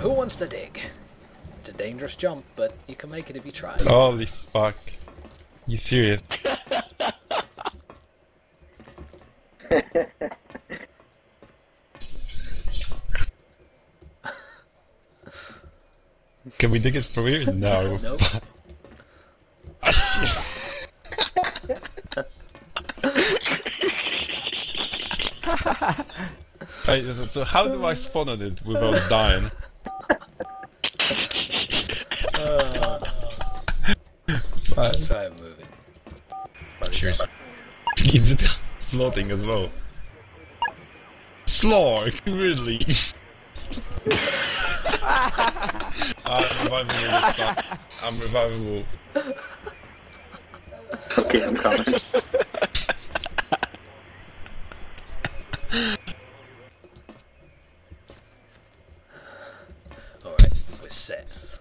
Who wants to dig? It's a dangerous jump, but you can make it if you try. Holy fuck. You serious? Can we dig it from here? No. Nope. So how do I spawn on it without dying? Fine. Try and move it. But Cheers. Is it floating as well? Slorg, really? I'm reviving all stuff. I'm reviving all. Okay, I'm coming. Alright, we're set.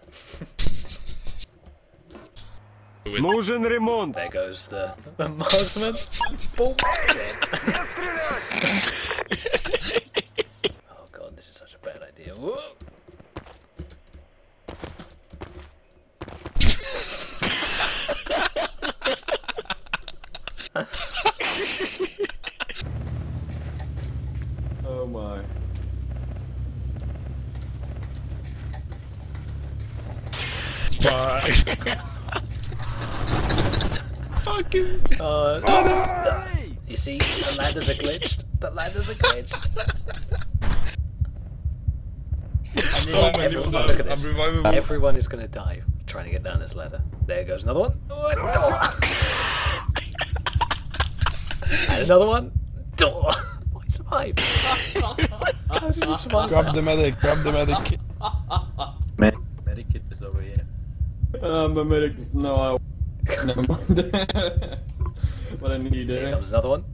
Нужен ремонт. There goes the, the marksman. Boom! Dead. oh god, this is such a bad idea. Whoa. Oh my. Fuck. Fucking. Uh, you see, the ladders are glitched. The ladders are glitched. Oh, reviving everyone, all look at this. Everyone is gonna die trying to get down this ladder. There goes another one. Door. and another one. Door. Oh, he survived. How did he survive? Grab the medic, grab the medic. Medikit is over here. Um, a medic. No, I. Never mind. but I need eh? Here comes another one.